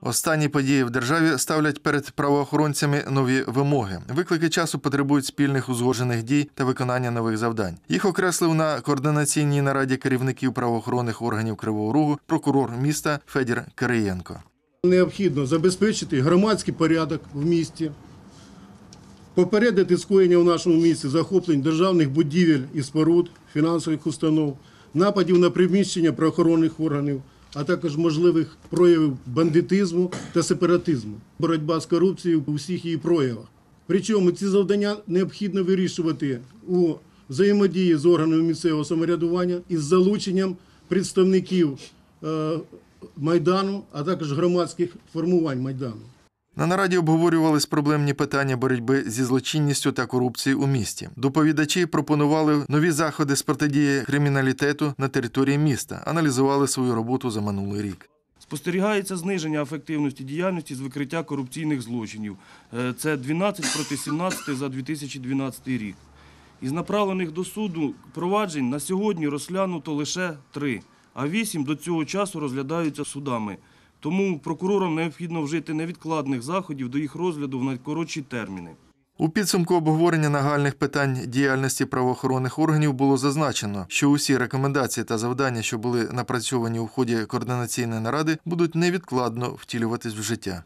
Останні події в державі ставлять перед правоохоронцями нові вимоги. Виклики часу потребують спільних узгоджених дій та виконання нових завдань. Їх окреслив на координаційній нараді керівників правоохоронних органів Кривого Рогу прокурор міста Федір Кириєнко. Необхідно забезпечити громадський порядок в місті, попередити скоєння в нашому місті захоплень державних будівель і споруд, фінансових установ, нападів на приміщення правоохоронних органів, а також можливих проявів бандитизму та сепаратизму, боротьба з корупцією у всіх її проявах. Причому ці завдання необхідно вирішувати у взаємодії з органами місцевого самоврядування із залученням представників е, Майдану, а також громадських формувань Майдану. На нараді обговорювались проблемні питання боротьби зі злочинністю та корупцією у місті. Доповідачі пропонували нові заходи з протидії криміналітету на території міста, аналізували свою роботу за минулий рік. Спостерігається зниження ефективності діяльності з викриття корупційних злочинів. Е, Це 12 проти 17 за 2012 рік. Із направлених до суду проваджень на сьогодні розглянуто лише 3, а 8 до цього часу розглядаються судами. Тому прокурорам необхідно вжити невідкладних заходів до їх розгляду в найкоротші терміни. У підсумку обговорення нагальних питань діяльності правоохоронних органів було зазначено, що усі рекомендації та завдання, що були напрацьовані у ході координаційної наради, будуть невідкладно втілюватись в життя.